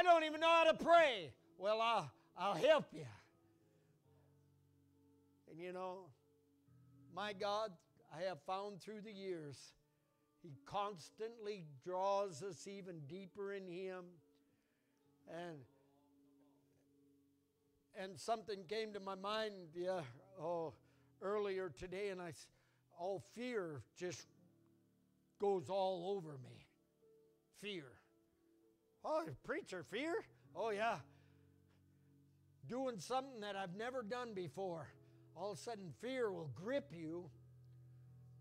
I don't even know how to pray. Well, I'll, I'll help you. And you know, my God, I have found through the years, He constantly draws us even deeper in Him. And and something came to my mind yeah, oh, earlier today, and I, all oh, fear just goes all over me. Fear. Oh, preacher, fear? Oh, yeah. Doing something that I've never done before. All of a sudden, fear will grip you.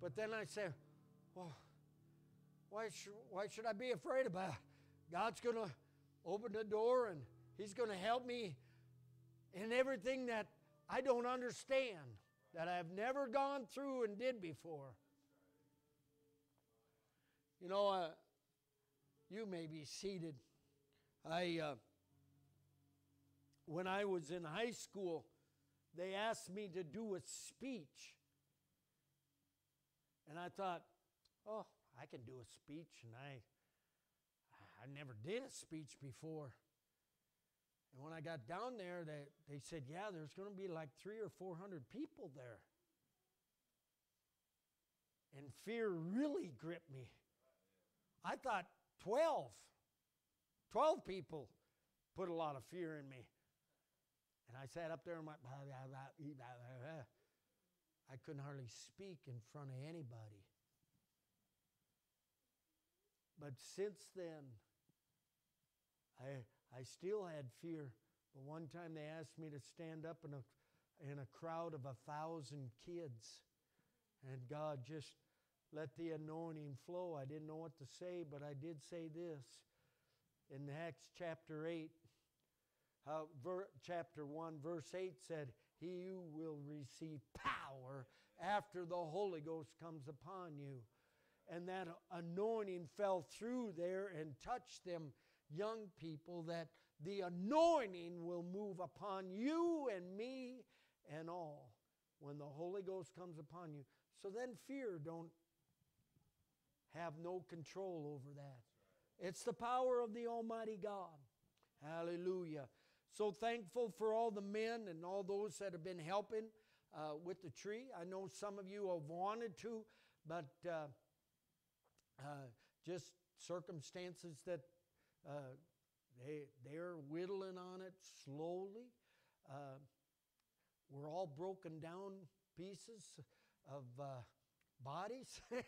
But then I say, well, why, should, why should I be afraid about it? God's going to open the door and He's going to help me in everything that I don't understand, that I've never gone through and did before. You know, uh, you may be seated. I, uh, when I was in high school, they asked me to do a speech. And I thought, oh, I can do a speech, and I, I never did a speech before. And when I got down there, they, they said, yeah, there's going to be like three or four hundred people there. And fear really gripped me. I thought 12, 12 people put a lot of fear in me. And I sat up there and went, I couldn't hardly speak in front of anybody. But since then, I, I still had fear. But one time they asked me to stand up in a, in a crowd of a thousand kids. And God just let the anointing flow. I didn't know what to say, but I did say this. In Acts chapter 8, how, ver, chapter 1, verse 8 said, He who will receive power after the Holy Ghost comes upon you. And that anointing fell through there and touched them young people that the anointing will move upon you and me and all when the Holy Ghost comes upon you. So then fear don't have no control over that. It's the power of the Almighty God. Hallelujah. So thankful for all the men and all those that have been helping uh, with the tree. I know some of you have wanted to, but uh, uh, just circumstances that uh, they, they're whittling on it slowly. Uh, we're all broken down pieces of uh, bodies.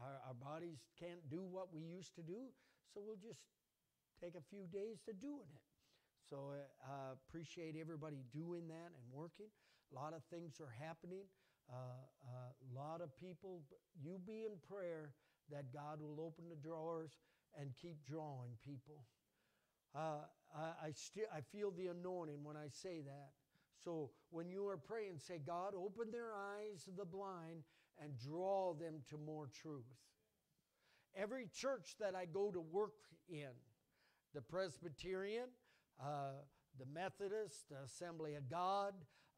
our, our, bodies can't do what we used to do, so we'll just take a few days to doing it. So I uh, appreciate everybody doing that and working. A lot of things are happening. Uh, a uh, lot of people, you be in prayer that God will open the drawers and keep drawing people. Uh, I, I, still, I feel the anointing when I say that. So when you are praying, say, God, open their eyes of the blind and draw them to more truth. Every church that I go to work in, the Presbyterian, uh, the Methodist, the Assembly of God,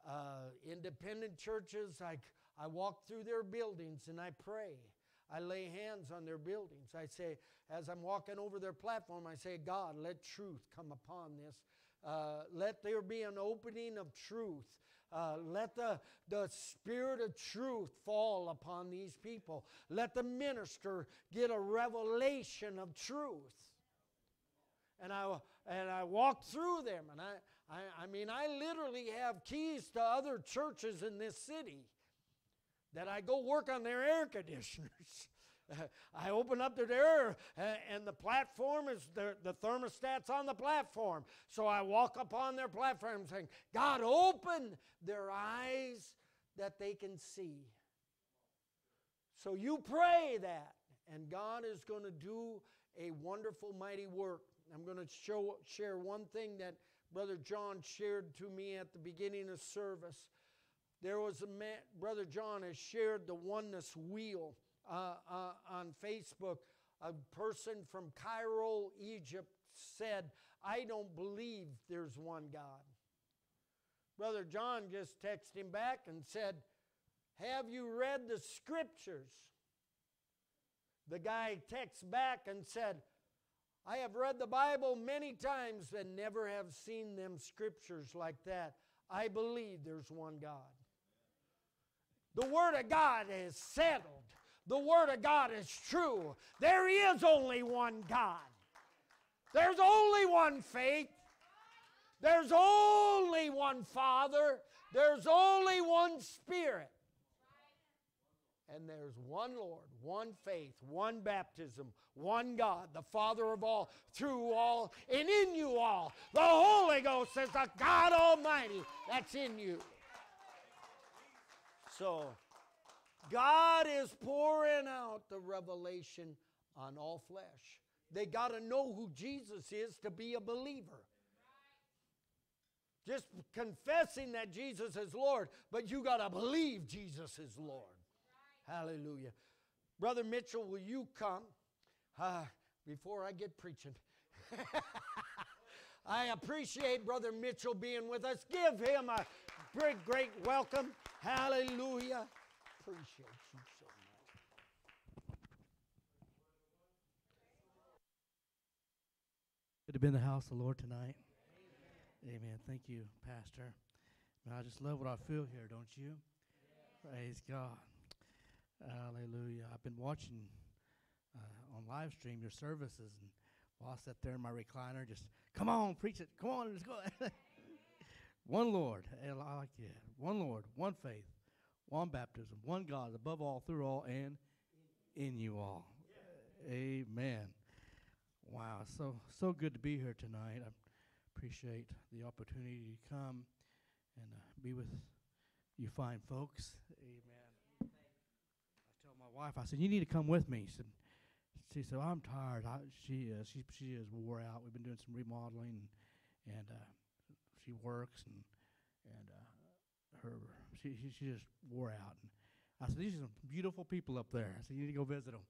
uh, independent churches, I, I walk through their buildings and I pray. I lay hands on their buildings. I say, as I'm walking over their platform, I say, God, let truth come upon this. Uh, let there be an opening of truth. Uh, let the, the spirit of truth fall upon these people. Let the minister get a revelation of truth. And I, and I walk through them. And I, I, I mean, I literally have keys to other churches in this city that I go work on their air conditioners. I open up the door and the platform is the, the thermostat's on the platform. So I walk upon their platform saying, God, open their eyes that they can see. So you pray that, and God is going to do a wonderful, mighty work. I'm going to show, share one thing that Brother John shared to me at the beginning of service. There was a man, Brother John has shared the oneness wheel uh, uh, on Facebook. A person from Cairo, Egypt said, I don't believe there's one God. Brother John just texted him back and said, Have you read the scriptures? The guy texts back and said, I have read the Bible many times and never have seen them scriptures like that. I believe there's one God. The Word of God is settled. The Word of God is true. There is only one God. There's only one faith. There's only one Father. There's only one Spirit. And there's one Lord, one faith, one baptism, one God, the Father of all, through all, and in you all. The Holy Ghost is the God Almighty that's in you. So, God is pouring out the revelation on all flesh. They got to know who Jesus is to be a believer. Just confessing that Jesus is Lord, but you got to believe Jesus is Lord. Hallelujah. Brother Mitchell, will you come uh, before I get preaching? I appreciate Brother Mitchell being with us. Give him a great, great welcome. Hallelujah. Appreciate you so much. Good to be in the house of the Lord tonight. Amen. Amen. Thank you, Pastor. Man, I just love what I feel here, don't you? Praise God. Hallelujah. I've been watching uh, on live stream your services, and while I sat there in my recliner, just come on, preach it. Come on, let's go. one Lord. I like. One Lord, one faith, one baptism, one God, above all, through all, and in you all. Amen. Wow, so so good to be here tonight. I appreciate the opportunity to come and uh, be with you fine folks. Amen Yeah. I told my wife, I said, "You need to come with me." She said, "She said I'm tired. I, she is. She she is wore out. We've been doing some remodeling, and, and uh, she works and and uh, her she, she she just wore out." And I said, "These are some beautiful people up there." I said, "You need to go visit them.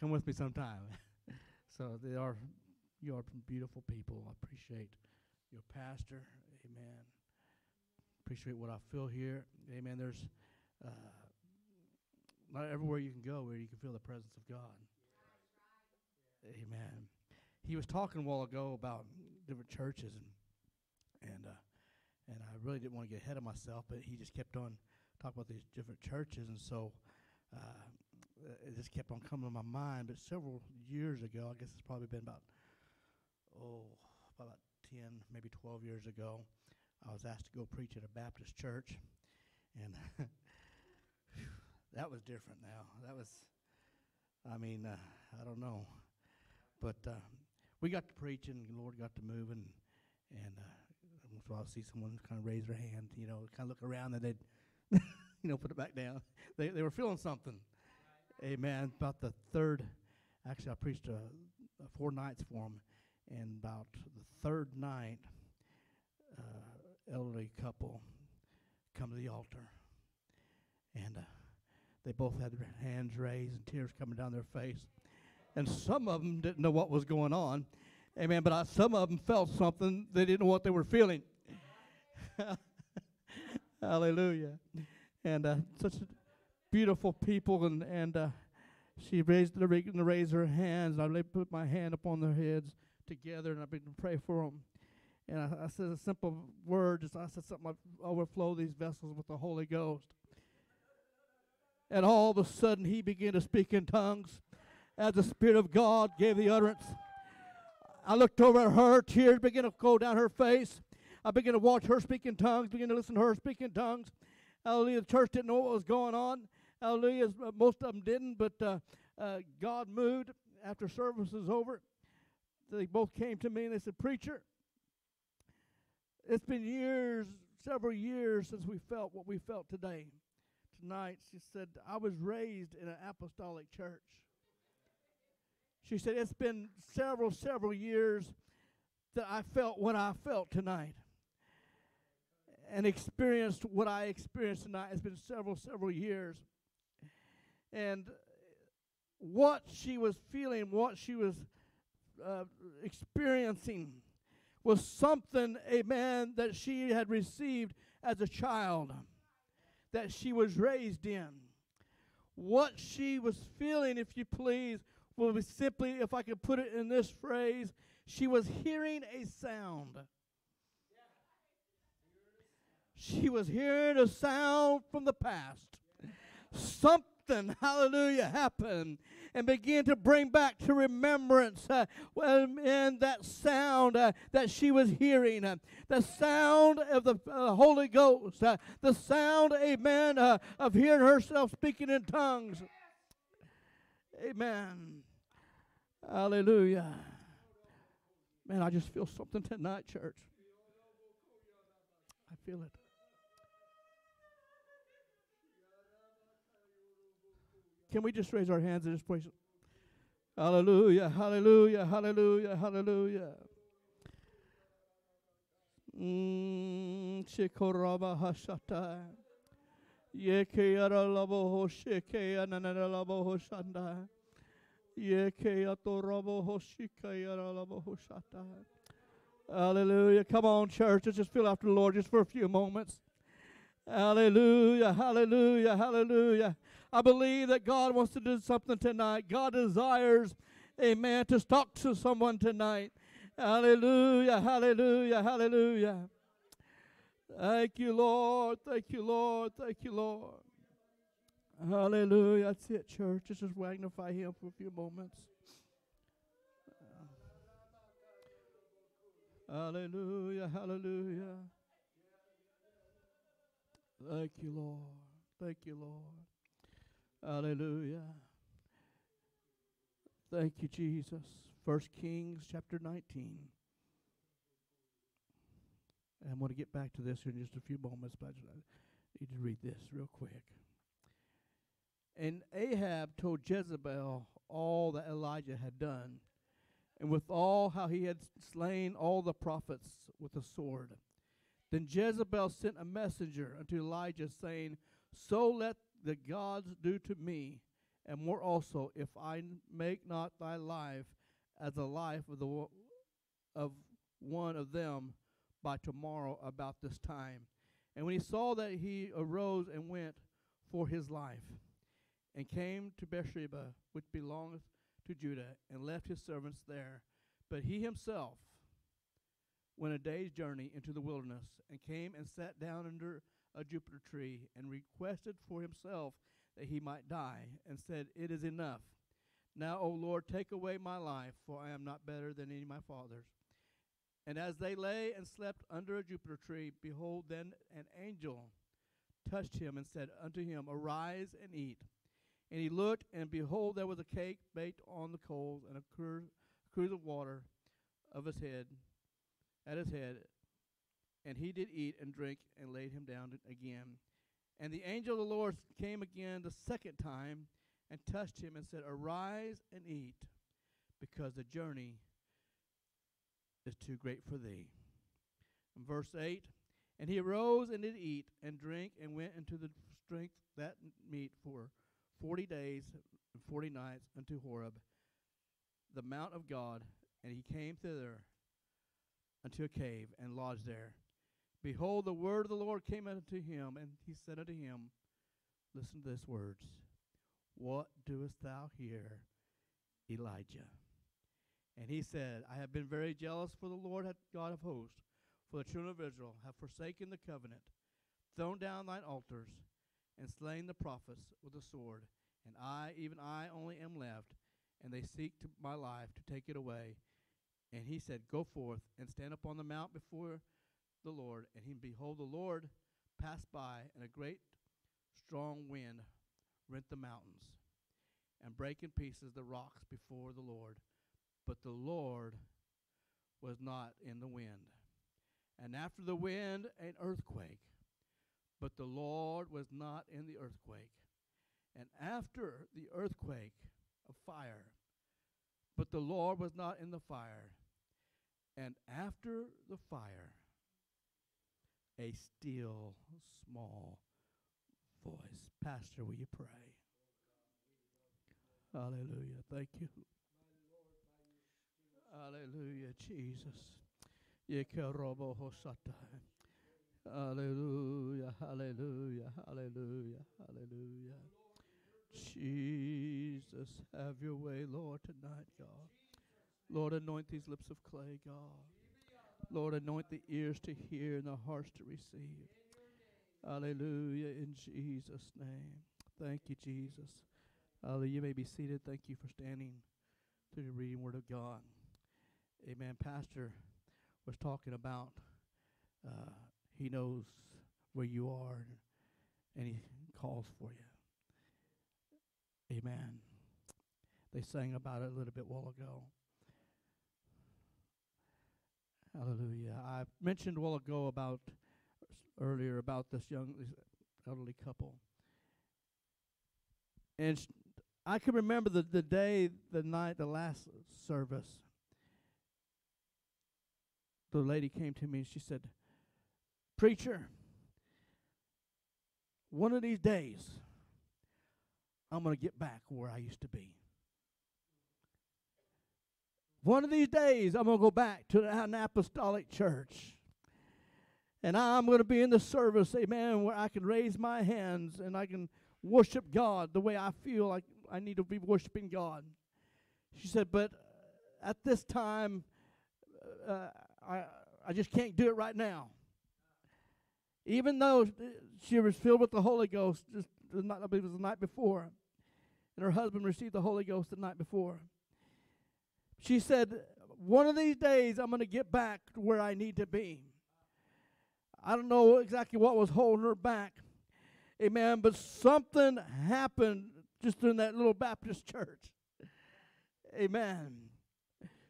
Come with me sometime." so they are you are beautiful people. I appreciate your pastor. Amen. Appreciate what I feel here. Amen. There's uh, not everywhere you can go where you can feel the presence of God. Amen. He was talking a while ago about different churches and and uh, and I really didn't want to get ahead of myself, but he just kept on talking about these different churches, and so uh, it just kept on coming to my mind. But several years ago, I guess it's probably been about oh about ten, maybe twelve years ago, I was asked to go preach at a Baptist church, and that was different now. That was, I mean, uh, I don't know. But uh, we got to preaching, and the Lord got to moving, and uh, once I'll see someone kind of raise their hand, you know, kind of look around, and they'd, you know, put it back down. They, they were feeling something. Amen. About the third, actually, I preached uh, four nights for them, and about the third night, uh, elderly couple come to the altar, and uh, they both had their hands raised and tears coming down their face. And some of them didn't know what was going on. Amen. But I, some of them felt something. They didn't know what they were feeling. Hallelujah. And uh, such beautiful people. And, and uh, she raised, raised her hands. And I put my hand upon their heads together. And I began to pray for them. And I, I said a simple word. Just, I said something like, overflow these vessels with the Holy Ghost. And all of a sudden, he began to speak in tongues as the Spirit of God gave the utterance. I looked over at her, tears began to go down her face. I began to watch her speak in tongues, began to listen to her speak in tongues. Hallelujah. The church didn't know what was going on. Hallelujah. Uh, most of them didn't, but uh, uh, God moved after service was over. They both came to me and they said, Preacher, it's been years, several years since we felt what we felt today tonight, she said, I was raised in an apostolic church. She said, It's been several, several years that I felt what I felt tonight and experienced what I experienced tonight. It's been several, several years. And what she was feeling, what she was uh, experiencing, was something, amen, that she had received as a child that she was raised in. What she was feeling, if you please, will be simply, if I could put it in this phrase, she was hearing a sound. She was hearing a sound from the past. Something, hallelujah, happened and began to bring back to remembrance uh, and that sound uh, that she was hearing, uh, the sound of the uh, Holy Ghost, uh, the sound, amen, uh, of hearing herself speaking in tongues. Amen. Hallelujah. Man, I just feel something tonight, church. I feel it. Can we just raise our hands in this place? Hallelujah, hallelujah, hallelujah, hallelujah. Mm, Shikoraba hashata. Yeke yara labo labo Hallelujah. Come on, church. Let's just feel after the Lord just for a few moments. Hallelujah, hallelujah, hallelujah. I believe that God wants to do something tonight. God desires, amen, to talk to someone tonight. Hallelujah, hallelujah, hallelujah. Thank you, Lord. Thank you, Lord. Thank you, Lord. Hallelujah. That's it, church. Let's just magnify Him for a few moments. Hallelujah, hallelujah. Thank you, Lord. Thank you, Lord. Hallelujah. Thank you, Jesus. First Kings chapter 19. And I'm going to get back to this here in just a few moments, but I need to read this real quick. And Ahab told Jezebel all that Elijah had done, and with all how he had slain all the prophets with a sword. Then Jezebel sent a messenger unto Elijah, saying, So let the gods do to me, and more also, if I make not thy life as the life of the of one of them by tomorrow about this time. And when he saw that he arose and went for his life, and came to Beersheba, which belongeth to Judah, and left his servants there. But he himself went a day's journey into the wilderness, and came and sat down under a juniper tree, and requested for himself that he might die, and said, It is enough. Now, O Lord, take away my life, for I am not better than any of my fathers. And as they lay and slept under a juniper tree, behold, then an angel touched him and said unto him, Arise and eat. And he looked, and behold, there was a cake baked on the coals, and a cruse of water of his head, at his head. And he did eat and drink, and laid him down again. And the angel of the Lord came again the second time, and touched him, and said, Arise and eat, because the journey is too great for thee. Verse 8 And he arose and did eat and drink, and went into the strength that meat for forty days and forty nights unto Horeb, the mount of God, and he came thither unto a cave and lodged there. Behold, the word of the Lord came unto him, and he said unto him, Listen to these words What doest thou here, Elijah? And he said, I have been very jealous for the Lord God of hosts, for the children of Israel have forsaken the covenant, thrown down thine altars, and slain the prophets with the sword. And I, even I only am left, and they seek to my life to take it away. And he said, Go forth and stand upon the mount before the Lord. And he behold, the Lord passed by, and a great strong wind rent the mountains, and brake in pieces the rocks before the Lord. But the Lord was not in the wind. And after the wind, an earthquake but the Lord was not in the earthquake. And after the earthquake, a fire, but the Lord was not in the fire. And after the fire, a still small voice. Pastor, will you pray? Hallelujah. Thank you. Hallelujah, Jesus. Hallelujah, hallelujah, hallelujah, hallelujah. Jesus, have your way, Lord, tonight, God. Lord, anoint these lips of clay, God. Lord, anoint the ears to hear and the hearts to receive. Hallelujah, in Jesus' name. Thank you, Jesus. Hallelujah. You may be seated. Thank you for standing through the reading Word of God. Amen. Pastor was talking about uh, he knows where you are and he calls for you. Amen. They sang about it a little bit while ago. Hallelujah. I mentioned a while ago about earlier about this young this elderly couple. And sh- I can remember the, the day, the night, the last service. The lady came to me and she said, Preacher, one of these days, I'm going to get back where I used to be. One of these days, I'm going to go back to an apostolic church. And I'm going to be in the service, amen, where I can raise my hands and I can worship God the way I feel like I need to be worshiping God. She said, but at this time, uh, I, I just can't do it right now. Even though eh, she was filled with the Holy Ghost, just I believe it was the night before, and her husband received the Holy Ghost the night before. She said, One of these days I'm going to get back to where I need to be. I don't know exactly what was holding her back. Amen. But something happened just in that little Baptist church. Amen.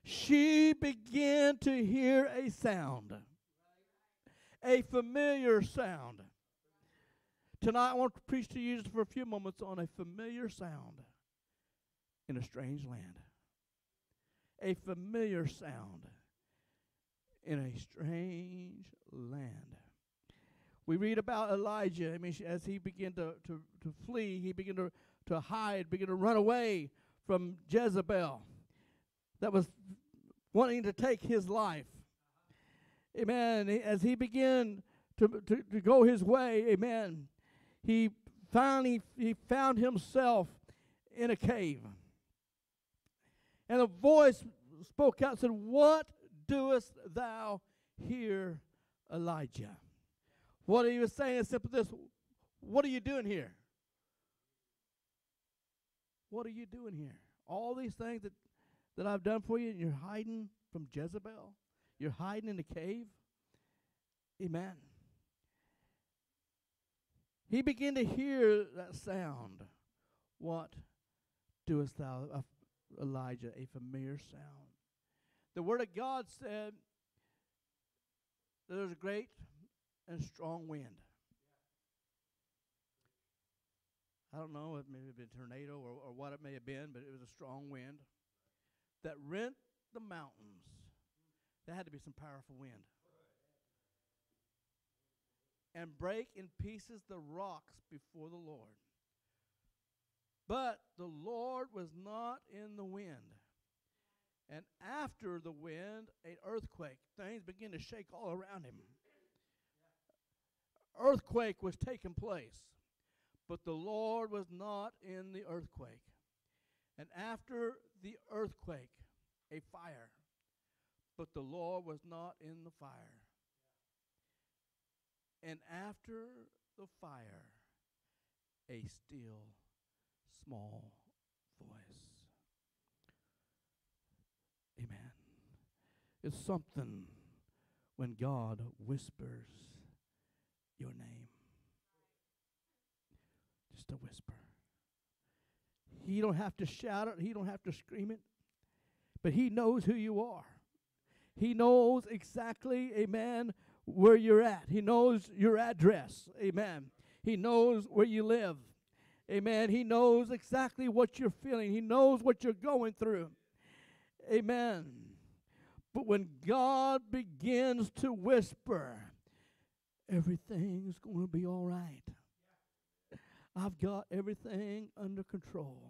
She began to hear a sound, a familiar sound. Tonight, I want to preach to you just for a few moments on a familiar sound in a strange land. A familiar sound in a strange land. We read about Elijah. I mean, as he began to, to, to flee, he began to, to hide, began to run away from Jezebel that was wanting to take his life. Amen. As he began to, to, to go his way, amen, he finally he found himself in a cave. And a voice spoke out and said, What doest thou here, Elijah? What he was saying is simply this What are you doing here? What are you doing here? All these things that, that I've done for you, and you're hiding from Jezebel? You're hiding in the cave? Amen. He began to hear that sound. What doest thou, uh, Elijah? A familiar sound. The Word of God said there's a great and strong wind. I don't know, if it may have been a tornado or, or what it may have been, but it was a strong wind that rent the mountains. That had to be some powerful wind. And break in pieces the rocks before the Lord. But the Lord was not in the wind. And after the wind, an earthquake. Things began to shake all around him. Earthquake was taking place. But the Lord was not in the earthquake. And after the earthquake, a fire. But the Lord was not in the fire. And after the fire, a still small voice. Amen. It's something when God whispers your name. Just a whisper. He don't have to shout it, he don't have to scream it, but he knows who you are. He knows exactly, amen, where you're at. He knows your address. Amen. He knows where you live. Amen. He knows exactly what you're feeling. He knows what you're going through. Amen. But when God begins to whisper, everything's going to be all right. I've got everything under control.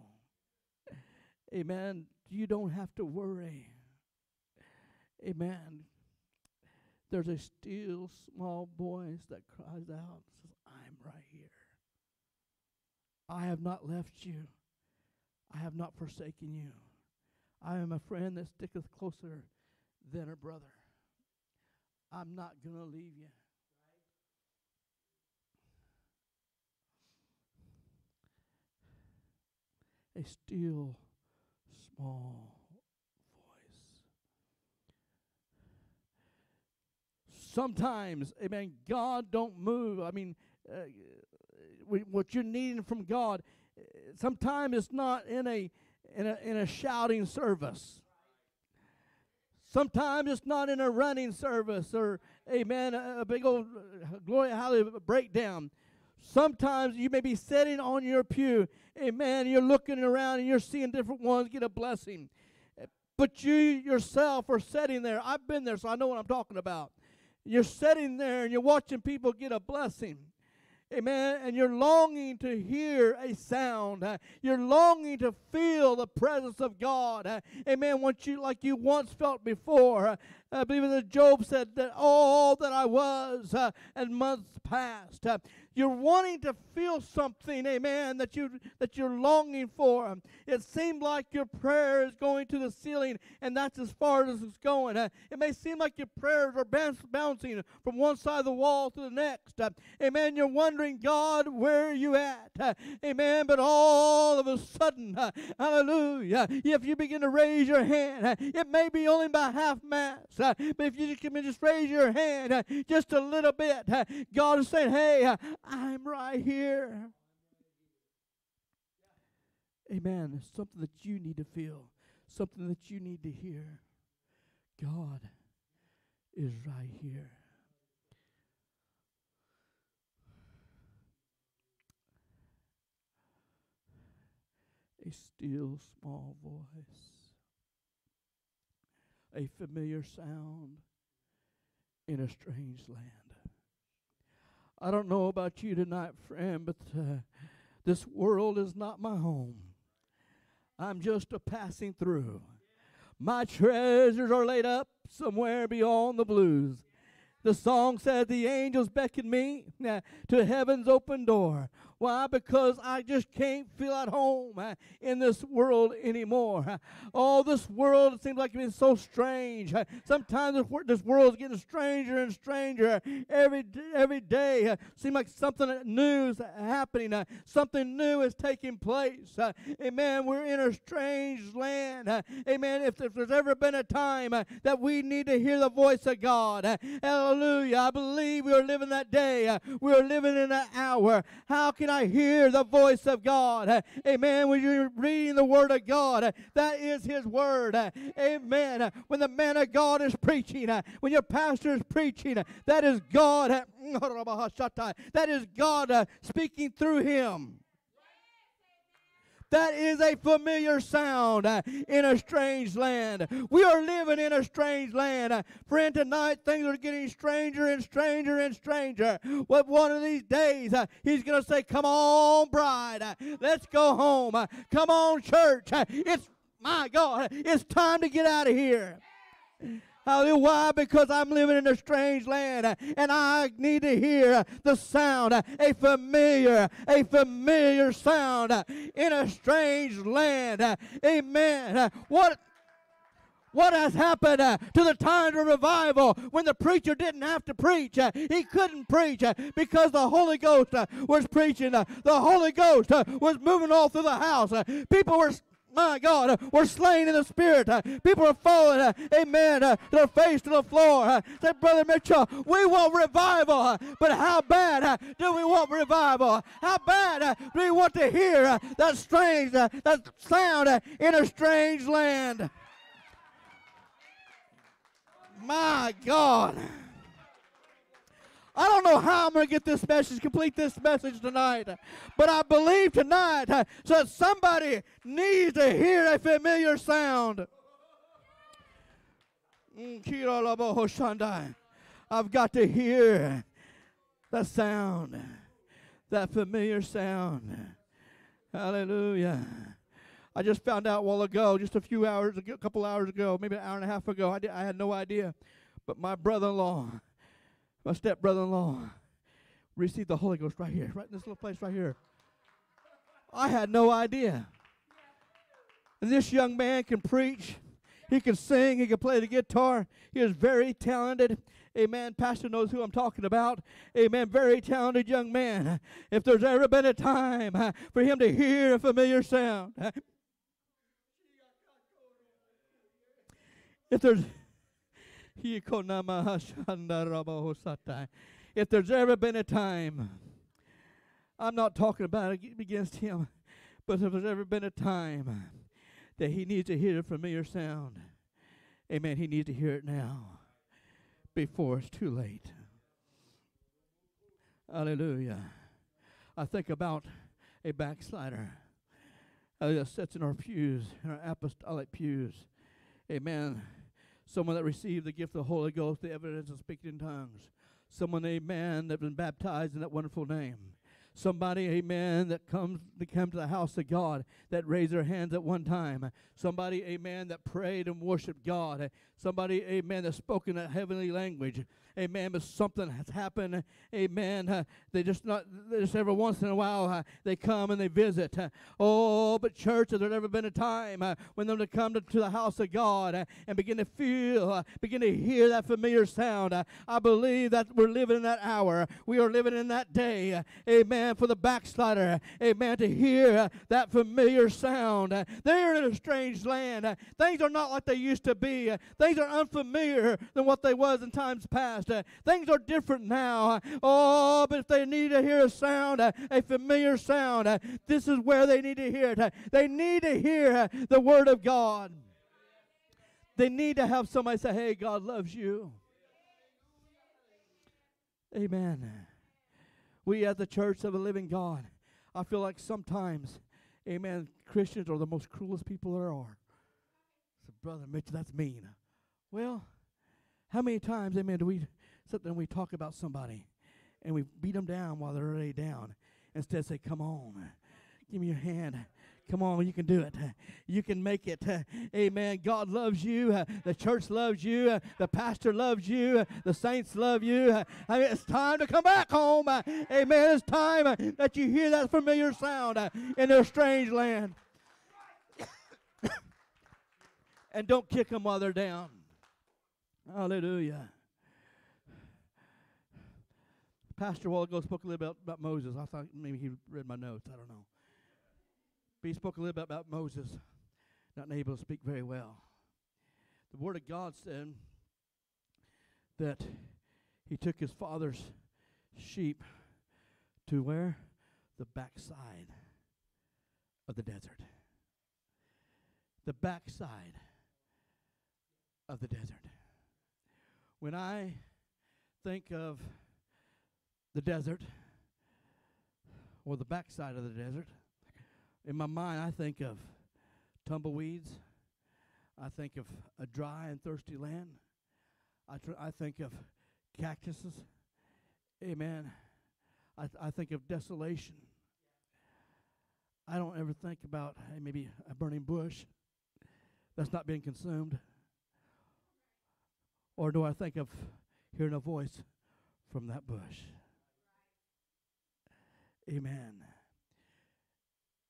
Amen. You don't have to worry. Amen. There's a still small voice that cries out, and says, I'm right here. I have not left you. I have not forsaken you. I am a friend that sticketh closer than a brother. I'm not going to leave you. A still small voice. Sometimes, amen, God don't move. I mean, uh, what you're needing from God, sometimes it's not in a in a in a shouting service. Sometimes it's not in a running service or amen, a, a big old uh, glory hallelujah breakdown. Sometimes you may be sitting on your pew, amen, you're looking around and you're seeing different ones get a blessing. But you yourself are sitting there. I've been there, so I know what I'm talking about. You're sitting there and you're watching people get a blessing. Amen. And you're longing to hear a sound. Uh, you're longing to feel the presence of God. Uh, amen. Once you like you once felt before. Uh, I believe that Job said that all that I was uh, and months past. You're wanting to feel something, amen, that you that you're longing for. It seemed like your prayer is going to the ceiling, and that's as far as it's going. Uh, it may seem like your prayers are bouncing from one side of the wall to the next. Uh, amen. You're wondering, God, where are you at? Uh, amen. But all of a sudden, hallelujah, if you begin to raise your hand, it may be only by half mass, but if you can just raise your hand just a little bit, God is saying, hey, I'm right here. Amen. Something that you need to feel, something that you need to hear. God is right here. A still small voice, a familiar sound in a strange land. I don't know about you tonight, friend, but uh, this world is not my home. I'm just a passing through. My treasures are laid up somewhere beyond the blues. The song said, The angels beckon me uh, to heaven's open door. Why? Because I just can't feel at home uh, in this world anymore. Uh, oh, this world seems like it's so strange. Uh, sometimes this, this world is getting stranger and stranger every every day. Uh, seems like something new is happening. Uh, something new is taking place. Uh, amen. We're in a strange land. Amen. If, if, there's ever been a time that we need to hear the voice of God, hallelujah. I believe we are living that day. we are living in that hour. How can can I hear the voice of God? Amen. When you're reading the Word of God, that is His Word. Amen. When the man of God is preaching, when your pastor is preaching, that is God. That is God uh, speaking through him. That is a familiar sound uh, in a strange land. We are living in a strange land. Uh, friend, tonight things are getting stranger and stranger and stranger. What one of these days uh, he's going to say, Come on, bride, let's go home. Come on, church. It's my God, it's time to get out of here. Hallelujah. Why? Because I'm living in a strange land and I need to hear the sound, a familiar, a familiar sound in a strange land. Amen. What what has happened uh, to the times of revival when the preacher didn't have to preach? Uh, he couldn't preach uh, because the Holy Ghost was preaching. the Holy Ghost was moving all through the house. people were my God, uh, we're slain in the spirit. Uh, people are falling, uh, amen, uh, to their face to the floor. Uh, say, Brother Mitchell, we want revival, uh, but how bad do we want revival? How bad do we want to hear that strange, that sound in a strange land? My God. I don't know how I'm going to get this message, complete this message tonight, but I believe tonight uh, that somebody needs to hear a familiar sound. Mm, I've got to hear that sound, that familiar sound. Hallelujah. I just found out a while ago, just a few hours, a couple hours ago, maybe an hour and a half ago. I, did, I had no idea, but my brother-in-law my step brother in law received the Holy Ghost right here, right in this little place right here. I had no idea. And this young man can preach. He can sing. He can play the guitar. He is very talented. Amen. Pastor knows who I'm talking about. Amen. Very talented young man. If there's ever been a time uh, for him to hear a familiar sound, uh, if there's if there's ever been a time, I'm not talking about it against him, but if there's ever been a time that he needs to hear a familiar sound, amen, he needs to hear it now before it's too late. Hallelujah. I think about a backslider uh, that sits in our pews, in our apostolic pews. Amen. Someone that received the gift of the Holy Ghost, the evidence of speaking in tongues. Someone, amen, that's been baptized in that wonderful name. Somebody, amen, that comes to come to the house of God, that raised their hands at one time. Somebody, amen, that prayed and worshiped God. Somebody, amen, that spoke in a heavenly language. Amen. But something has happened. Amen. Uh, they just not just every once in a while uh, they come and they visit. Uh, oh, but church, has there never been a time when them to come to, to, the house of God and begin to feel, begin to hear that familiar sound? I believe that we're living in that hour. We are living in that day. amen. For the backslider. Amen. To hear that familiar sound. they are in a strange land. things are not like they used to be. things are unfamiliar than what they was in times past things are different now. Oh, but if they need to hear a sound, a familiar sound, this is where they need to hear it. They need to hear the Word of God. They need to have somebody say, Hey, God loves you. Amen. We, as the church of the living God, I feel like sometimes, amen, Christians are the most cruelest people there are. So, Brother Mitch, that's mean. Well, how many times, amen, do we there and we talk about somebody and we beat them down while they're already down instead say, Come on, give me your hand. Come on, you can do it. You can make it. Amen. God loves you. The church loves you. The pastor loves you. The saints love you. I mean, it's time to come back home. Amen. It's time that you hear that familiar sound in their strange land. and don't kick them while they're down. Hallelujah. Pastor a while ago spoke a little bit about, about Moses. I thought maybe he read my notes. I don't know. But he spoke a little bit about Moses not able to speak very well. The Word of God said that he took his father's sheep to where? The backside of the desert. The backside of the desert. When I think of the desert or the backside of the desert, in my mind I think of tumbleweeds. I think of a dry and thirsty land. I, tr- I think of cactuses. Amen. I, th- I think of desolation. I don't ever think about hey, maybe a burning bush that's not being consumed. Or do I think of hearing a voice from that bush? Amen.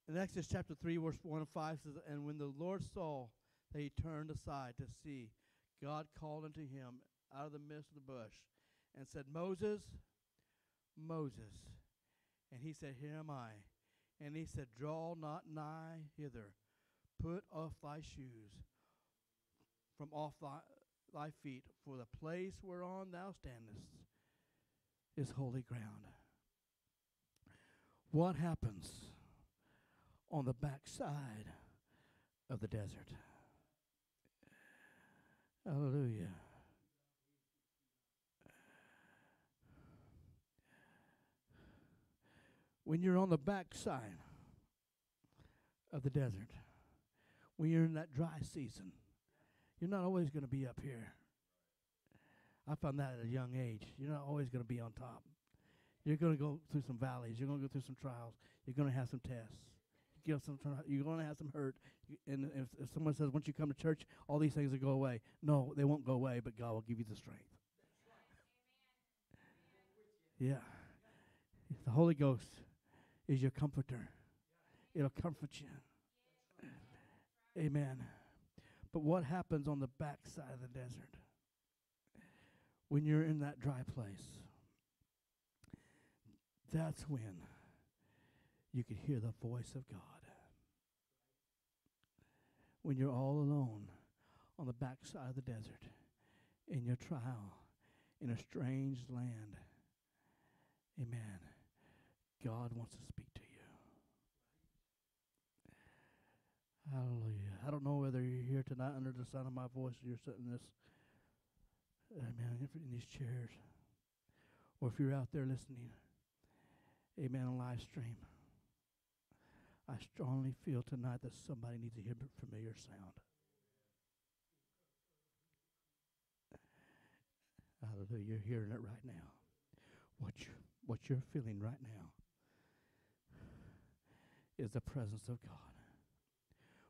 In Exodus chapter 3, verse 1 and 5 says, And when the Lord saw that he turned aside to see, God called unto him out of the midst of the bush and said, Moses, Moses. And he said, Here am I. And he said, Draw not nigh hither. Put off thy shoes from off thy, thy feet, for the place whereon thou standest is holy ground. What happens on the backside of the desert? Hallelujah. When you're on the backside of the desert, when you're in that dry season, you're not always going to be up here. I found that at a young age. You're not always going to be on top. You're going to go through some valleys. You're going to go through some trials. You're going to have some tests. You're going to have some hurt. And if, if someone says, once you come to church, all these things will go away. No, they won't go away, but God will give you the strength. Yeah. The Holy Ghost is your comforter, it'll comfort you. Amen. But what happens on the backside of the desert? When you're in that dry place, that's when you could hear the voice of God. When you're all alone on the backside of the desert, in your trial, in a strange land, amen, God wants to speak to you. Hallelujah. I don't know whether you're here tonight under the sound of my voice or you're sitting in this, amen, in these chairs, or if you're out there listening, amen, live stream. I strongly feel tonight that somebody needs to hear a familiar sound. Hallelujah. You're hearing it right now. What you what you're feeling right now is the presence of God.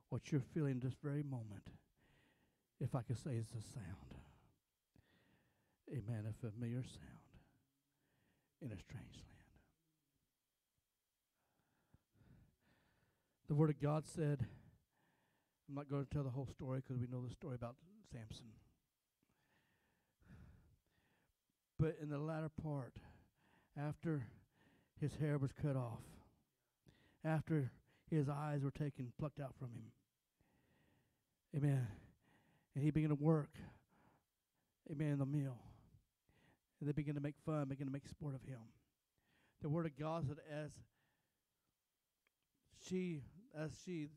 What you're feeling this very moment, if I could say, is a sound. Amen. A familiar sound in a strange land. The Word of God said, I'm not going to tell the whole story because we know the story about Samson. But in the latter part, after his hair was cut off, after his eyes were taken, plucked out from him, amen, and he began to work, amen, in the mill, and they began to make fun, began to make sport of him. The Word of God said, as she, as she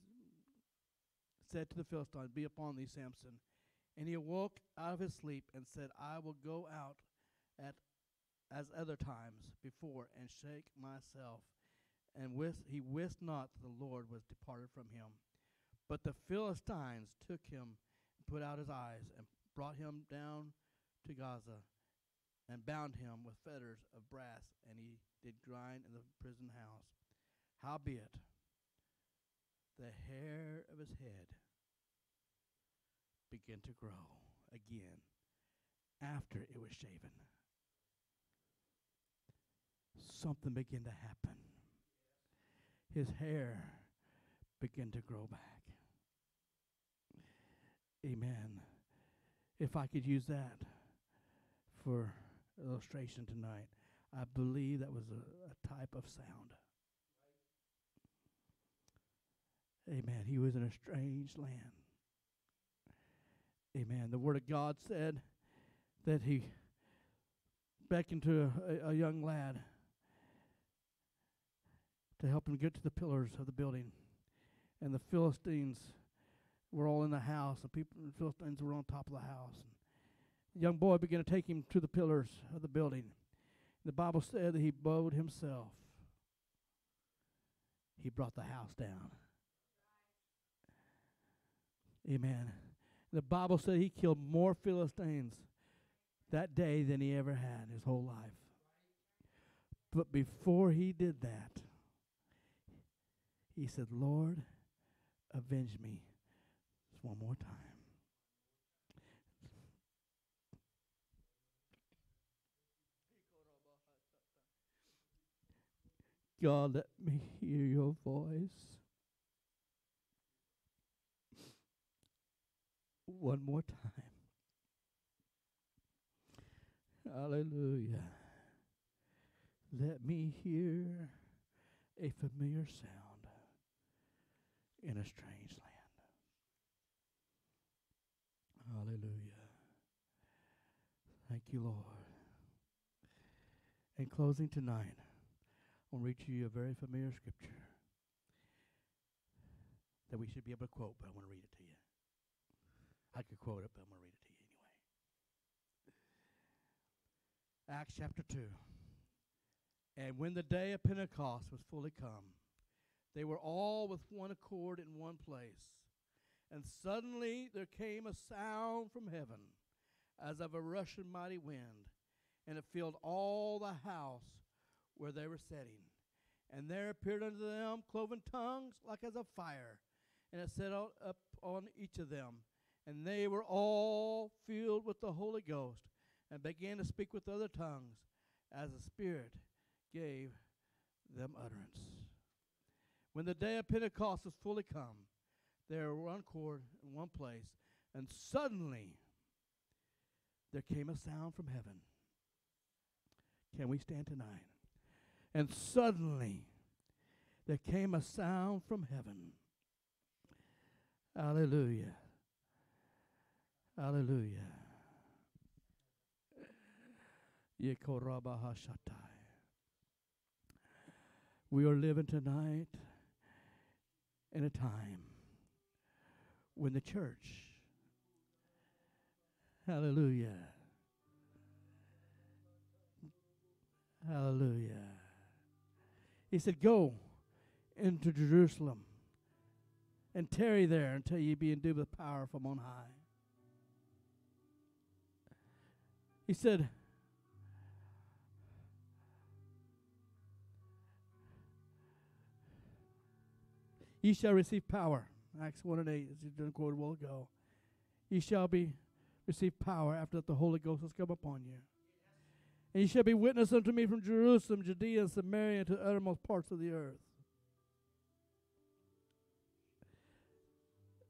said to the Philistine, Be upon thee, Samson. And he awoke out of his sleep and said, I will go out at as other times before and shake myself. And wist, he wist not that the Lord was departed from him. But the Philistines took him and put out his eyes and brought him down to Gaza and bound him with fetters of brass, and he did grind in the prison house. Howbeit, the hair of his head began to grow again after it was shaven something began to happen. His hair began to grow back. Amen. If I could use that for illustration tonight, I believe that was a, a type of sound. Amen. He was in a strange land. Amen. The Word of God said that he beckoned to a, a young lad to help him get to the pillars of the building. And the Philistines were all in the house. The people, the Philistines were on top of the house. And the young boy began to take him to the pillars of the building. The Bible said that he bowed himself. He brought the house down. Amen. The Bible said he killed more Philistines that day than he ever had his whole life. But before he did that, he said, Lord, avenge me one more time. God, let me hear your voice. One more time. Hallelujah. Let me hear a familiar sound in a strange land. Hallelujah. Thank you, Lord. In closing tonight, I'll read you a very familiar scripture that we should be able to quote, but I want to read it to you. I could quote it, but I'm going to read it to you anyway. Acts chapter 2. And when the day of Pentecost was fully come, they were all with one accord in one place. And suddenly there came a sound from heaven, as of a rushing mighty wind, and it filled all the house where they were sitting. And there appeared unto them cloven tongues like as of fire, and it set up on each of them. And they were all filled with the Holy Ghost, and began to speak with other tongues, as the Spirit gave them utterance. When the day of Pentecost was fully come, they were one in one place, and suddenly there came a sound from heaven. Can we stand tonight? And suddenly there came a sound from heaven. Hallelujah. Hallelujah. We are living tonight in a time when the church, hallelujah, hallelujah. He said, Go into Jerusalem and tarry there until ye be endued with power from on high. He said, Ye shall receive power. Acts 1 and 8, as you done quoted a while ago. Ye shall be receive power after that the Holy Ghost has come upon you. And ye shall be witness unto me from Jerusalem, Judea, and Samaria, and to the uttermost parts of the earth.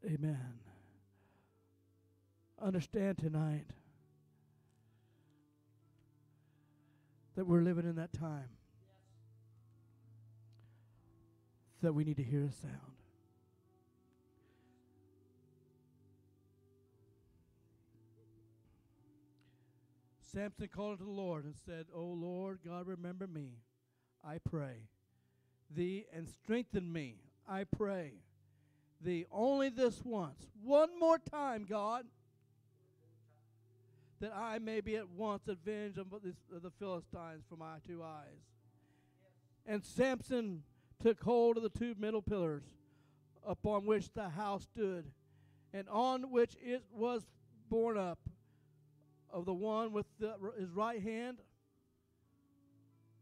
Amen. Understand tonight that we're living in that time. That we need to hear a sound. Samson called to the Lord and said, O Lord God, remember me, I pray. Thee and strengthen me, I pray. Thee only this once, one more time, God, that I may be at once avenged of, the Philistines for my two eyes. And Samson took hold of the two middle pillars upon which the house stood, and on which it was borne up, of the one with the, his right hand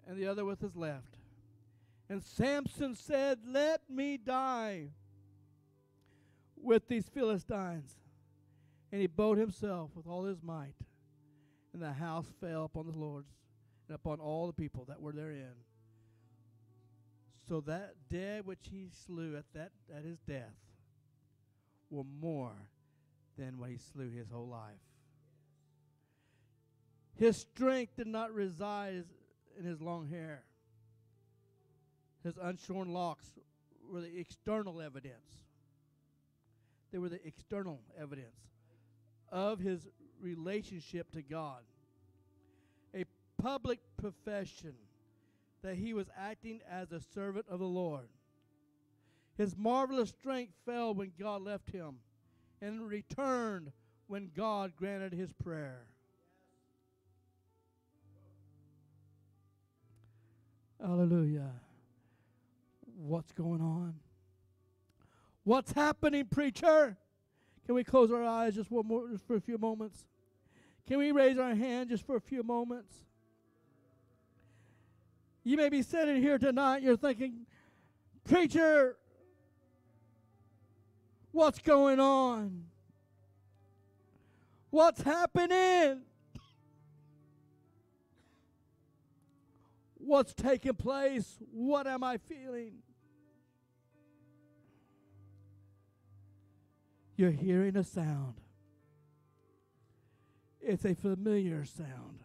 and the other with his left. And Samson said, Let me die with these Philistines. And he bowed himself with all his might, and the house fell upon the lords and upon all the people that were therein. So that dead which he slew at that at his death were more than what he slew his whole life. His strength did not reside in his long hair. His unshorn locks were the external evidence. They were the external evidence of his relationship to God. A public profession that he was acting as a servant of the Lord. His marvelous strength fell when God left him and returned when God granted his prayer. Hallelujah. What's going on? What's happening, preacher? Can we close our eyes just one more just for a few moments? Can we raise our hand just for a few moments? You may be sitting here tonight, you're thinking, Preacher, what's going on? What's happening? What's taking place? What am I feeling? You're hearing a sound. It's a familiar sound.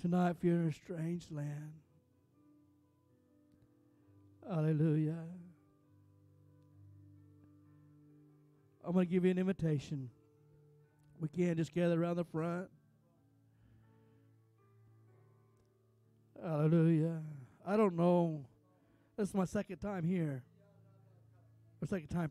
Tonight, if you're in a strange land, hallelujah. I'm going to give you an invitation. We can just gather around the front. Hallelujah. I don't know. This is my second time here. My second time.